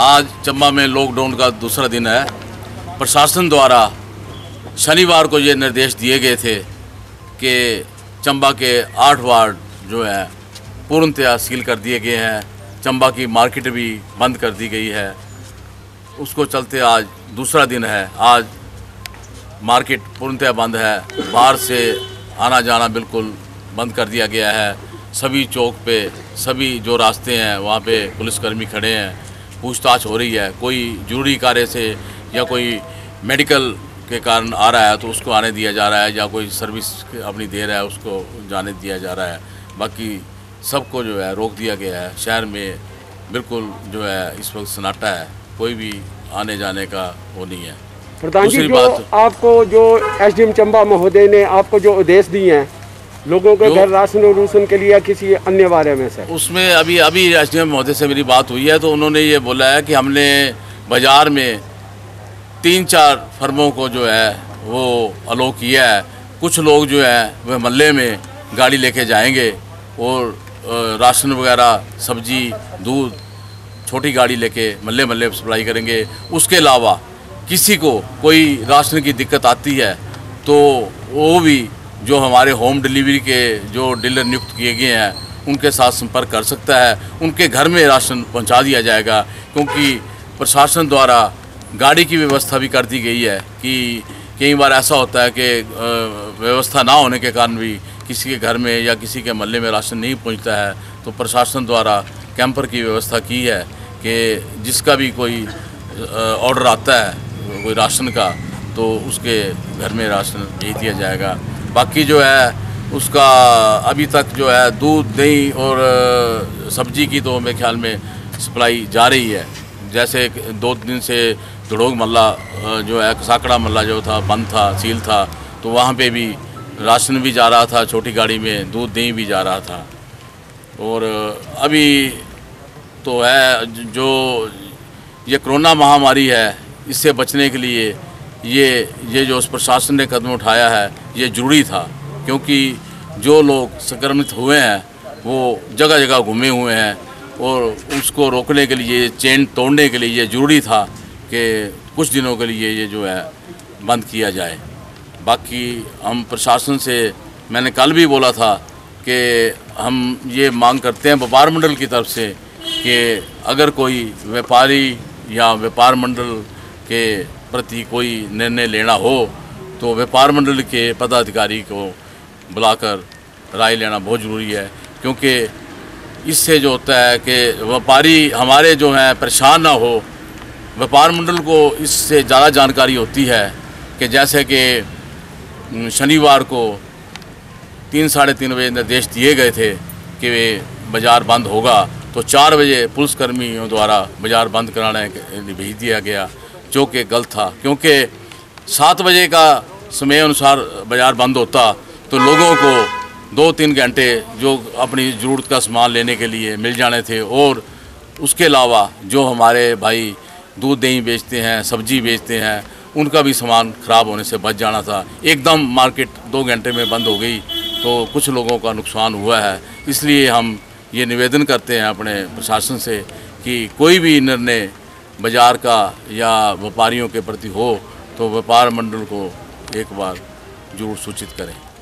आज चंबा में लॉकडाउन का दूसरा दिन है। प्रशासन द्वारा शनिवार को ये निर्देश दिए गए थे कि चंबा के आठ वार्ड जो है, पूर्णतया सील कर दिए गए हैं। चंबा की मार्केट भी बंद कर दी गई है। उसको चलते आज दूसरा दिन है। आज मार्केट पूर्णतया बंद है। बाहर से आना जाना बिल्कुल बंद कर दिया गया है। सभी चौक पे सभी जो रास्ते हैं, वहाँ पे पुलिसकर्मी खड़े हैं। पूछताछ हो रही है कोई ज़रूरी कार्य से या कोई मेडिकल के कारण आ रहा है तो उसको आने दिया जा रहा है या कोई सर्विस अपनी दे रहा है उसको जाने दिया जा रहा है। बाकी सबको जो है रोक दिया गया है। शहर में बिल्कुल जो है इस वक्त सन्नाटा है। कोई भी आने जाने का वो नहीं है। प्रधान जी जो बात- आपको जो एसडीएम चंबा महोदय ने आपको जो आदेश दिए हैं लोगों के घर राशन और रूसन के लिए किसी अन्य बारे में सर? उसमें अभी अभी डी महोदय से मेरी बात हुई है तो उन्होंने ये बोला है कि हमने बाज़ार में तीन चार फर्मों को जो है वो अलो किया है। कुछ लोग जो है वह मल्ले में गाड़ी लेके जाएँगे और राशन वगैरह सब्ज़ी दूध छोटी गाड़ी लेके मल्ले मल्ले सप्लाई करेंगे। उसके अलावा किसी को कोई राशन की दिक्कत आती है तो वो भी जो हमारे होम डिलीवरी के जो डीलर नियुक्त किए गए हैं, उनके साथ संपर्क कर सकता है। उनके घर में राशन पहुँचा दिया जाएगा, क्योंकि प्रशासन द्वारा गाड़ी की व्यवस्था भी कर दी गई है कि कई बार ऐसा होता है कि व्यवस्था ना होने के कारण भी किसी के घर में या किसी के महल्ले में राशन नहीं पहुँचता है। तो प्रशासन द्वारा कैंपर की व्यवस्था की है कि जिसका भी कोई ऑर्डर आता है, कोई राशन का तो उसके घर में राशन भेज दिया जाएगा। बाकी जो है, उसका अभी तक जो है दूध दही और सब्ज़ी की तो मेरे ख्याल में सप्लाई जा रही है। जैसे दो दिन से दड़ोग मल्ला जो है, साकड़ा मल्ला जो था, बंद था, सील था तो वहाँ पे भी राशन भी जा रहा था, छोटी गाड़ी में दूध दही भी जा रहा था। और अभी तो है, जो ये कोरोना महामारी है, इससे बचने के लिए ये ये जो प्रशासन ने कदम उठाया है, ये ज़रूरी था, क्योंकि जो लोग संक्रमित हुए हैं, वो जगह जगह घूमे हुए हैं, और उसको रोकने के लिए, चेन तोड़ने के लिए ये ज़रूरी था कि कुछ दिनों के लिए ये जो है, बंद किया जाए। बाकी हम प्रशासन से, मैंने कल भी बोला था कि हम ये मांग करते हैं व्यापार मंडल की तरफ़ से कि अगर कोई व्यापारी या व्यापार मंडल के प्रति कोई निर्णय लेना हो तो व्यापार मंडल के पदाधिकारी को बुलाकर राय लेना बहुत ज़रूरी है, क्योंकि इससे जो होता है कि व्यापारी हमारे जो हैं परेशान ना हो। व्यापार मंडल को इससे ज़्यादा जानकारी होती है कि जैसे कि शनिवार को तीन, साढ़े तीन बजे निर्देश दिए गए थे कि वे बाज़ार बंद होगा तो चार बजे पुलिसकर्मियों द्वारा बाज़ार बंद कराने के लिए भेज दिया गया। जो कि गलत था। क्योंकि सात बजे का समय अनुसार बाज़ार बंद होता तो लोगों को दो तीन घंटे जो अपनी ज़रूरत का सामान लेने के लिए मिल जाने थे। और उसके अलावा जो हमारे भाई दूध दही बेचते हैं, सब्ज़ी बेचते हैं, उनका भी सामान ख़राब होने से बच जाना था। एकदम मार्केट दो घंटे में बंद हो गई तो कुछ लोगों का नुकसान हुआ है। इसलिए हम ये निवेदन करते हैं अपने प्रशासन से कि कोई भी निर्णय बाज़ार का या व्यापारियों के प्रति हो तो व्यापार मंडल को एक बार ज़रूर सूचित करें।